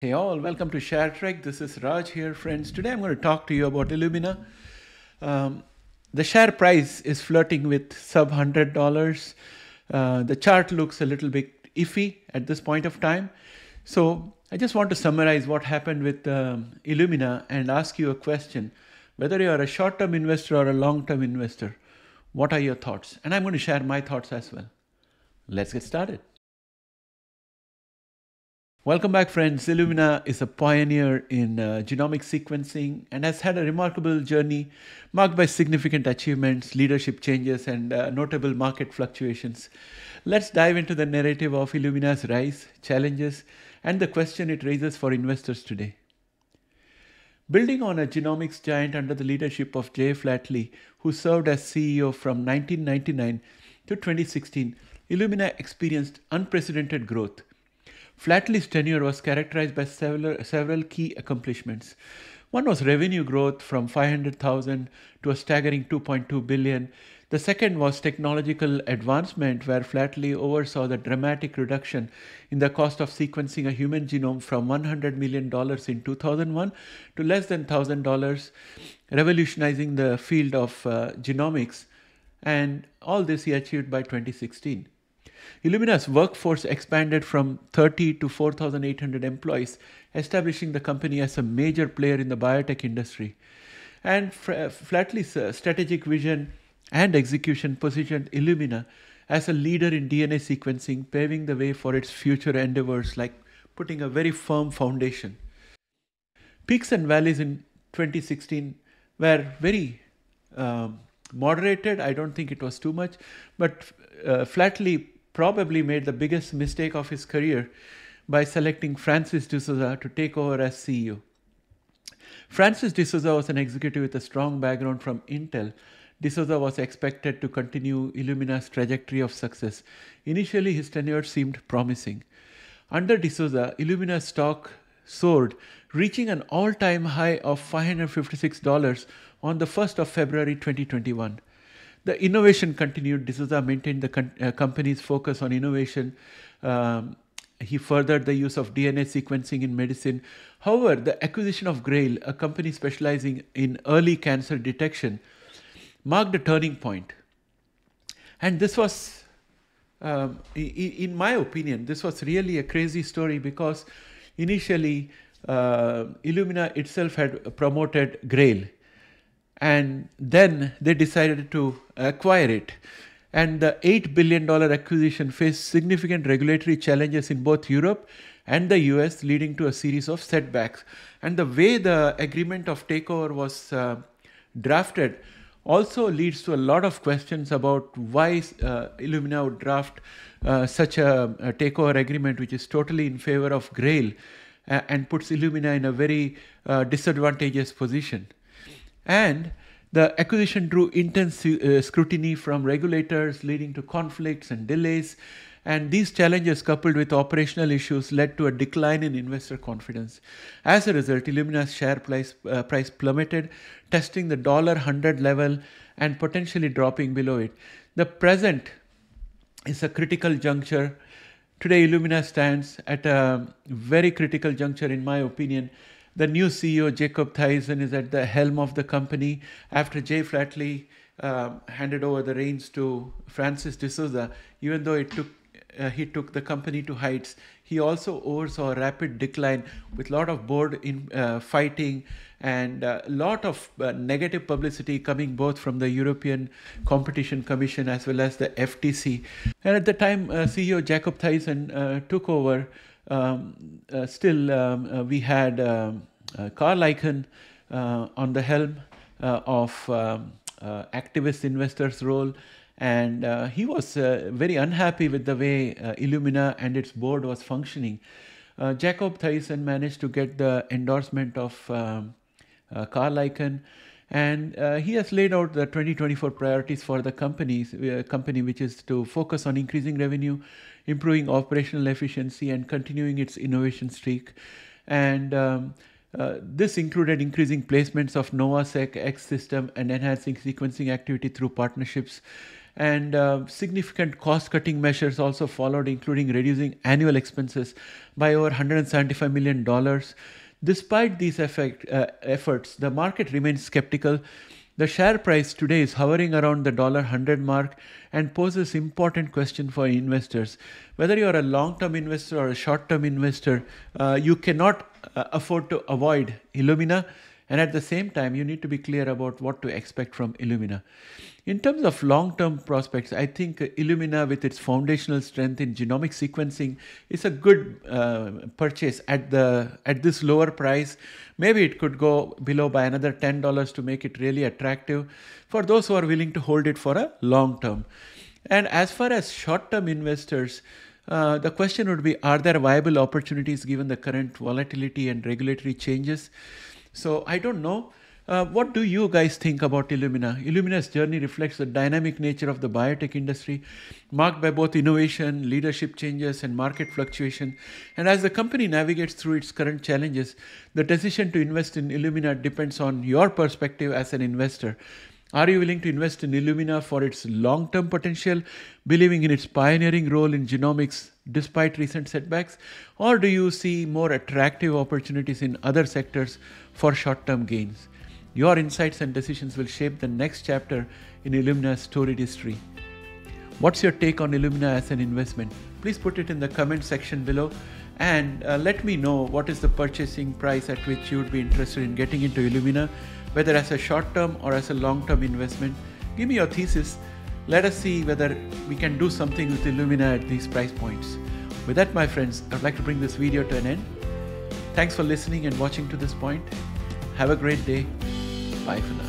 Hey all, welcome to ShareTreck. This is Raj here, friends. Today I'm going to talk to you about Illumina. Um, the share price is flirting with sub hundred dollars. Uh, the chart looks a little bit iffy at this point of time. So I just want to summarize what happened with um, Illumina and ask you a question: whether you are a short-term investor or a long-term investor, what are your thoughts? And I'm going to share my thoughts as well. Let's get started. Welcome back, friends. Illumina is a pioneer in uh, genomic sequencing and has had a remarkable journey marked by significant achievements, leadership changes, and uh, notable market fluctuations. Let's dive into the narrative of Illumina's rise, challenges, and the question it raises for investors today. Building on a genomics giant under the leadership of Jay Flatley, who served as CEO from 1999 to 2016, Illumina experienced unprecedented growth Flatley's tenure was characterized by several, several key accomplishments. One was revenue growth from 500,000 to a staggering 2.2 billion. The second was technological advancement, where Flatley oversaw the dramatic reduction in the cost of sequencing a human genome from $100 million in 2001 to less than $1,000, revolutionizing the field of uh, genomics. And all this he achieved by 2016. Illumina's workforce expanded from 30 to 4,800 employees, establishing the company as a major player in the biotech industry. And Flatley's strategic vision and execution positioned Illumina as a leader in DNA sequencing, paving the way for its future endeavors, like putting a very firm foundation. Peaks and valleys in 2016 were very um, moderated. I don't think it was too much, but uh, Flatley probably made the biggest mistake of his career by selecting Francis D'Souza to take over as CEO. Francis D'Souza was an executive with a strong background from Intel. D'Souza was expected to continue Illumina's trajectory of success. Initially, his tenure seemed promising. Under D'Souza, Illumina's stock soared, reaching an all-time high of $556 on the 1st of February 2021. The innovation continued. D'Souza maintained the uh, company's focus on innovation. Um, he furthered the use of DNA sequencing in medicine. However, the acquisition of Grail, a company specializing in early cancer detection, marked a turning point. And this was, um, in my opinion, this was really a crazy story because initially uh, Illumina itself had promoted Grail and then they decided to acquire it. And the $8 billion acquisition faced significant regulatory challenges in both Europe and the US, leading to a series of setbacks. And the way the agreement of takeover was uh, drafted also leads to a lot of questions about why uh, Illumina would draft uh, such a, a, takeover agreement, which is totally in favor of Grail uh, and puts Illumina in a very uh, disadvantageous position. And the acquisition drew intense uh, scrutiny from regulators, leading to conflicts and delays. And these challenges, coupled with operational issues, led to a decline in investor confidence. As a result, Illumina's share price, uh, price plummeted, testing the dollar hundred level and potentially dropping below it. The present is a critical juncture. Today, Illumina stands at a very critical juncture, in my opinion, the new CEO, Jacob Thaysen, is at the helm of the company after Jay Flatley uh, handed over the reins to Francis D'Souza. Even though it took uh, he took the company to heights. He also oversaw a rapid decline with a lot of board in uh, fighting and a lot of uh, negative publicity coming both from the European Competition Commission as well as the FTC. And at the time, uh, CEO Jacob Thaysen uh, took over um, uh, still um, uh, we had um, uh, Carl Icahn on the helm of um, activist investors role and uh, he was uh, very unhappy with the way uh, Illumina and its board was functioning. Jacob Thaysen managed to get the endorsement of um, Carl Icahn, and he has laid out the 2024 priorities for the companies, company, which is to focus on increasing revenue, improving operational efficiency, and continuing its innovation streak. And um, uh, this included increasing placements of NovaSeq X system and enhancing sequencing activity through partnerships. and uh, significant cost cutting measures also followed, including reducing annual expenses by over $175 million. Despite these effect, uh, efforts, the market remains skeptical. The share price today is hovering around the dollar 100 mark and poses important question for investors. Whether you are a long-term investor or a short-term investor, uh, you cannot uh, afford to avoid Illumina and at the same time, you need to be clear about what to expect from Illumina. In terms of long term prospects, I think Illumina, with its foundational strength in genomic sequencing, is a good uh, purchase at, the, at this lower price. Maybe it could go below by another $10 to make it really attractive for those who are willing to hold it for a long term. And as far as short term investors, uh, the question would be Are there viable opportunities given the current volatility and regulatory changes? So I don't know. Uh, what do you guys think about Illumina? Illumina's journey reflects the dynamic nature of the biotech industry, marked by both innovation, leadership changes, and market fluctuation. And as the company navigates through its current challenges, the decision to invest in Illumina depends on your perspective as an investor. Are you willing to invest in Illumina for its long term potential, believing in its pioneering role in genomics despite recent setbacks? Or do you see more attractive opportunities in other sectors for short term gains? Your insights and decisions will shape the next chapter in Illumina's storied history. What's your take on Illumina as an investment? Please put it in the comment section below and uh, let me know what is the purchasing price at which you would be interested in getting into Illumina whether as a short term or as a long term investment. Give me your thesis. Let us see whether we can do something with Illumina at these price points. With that, my friends, I'd like to bring this video to an end. Thanks for listening and watching to this point. Have a great day. Now.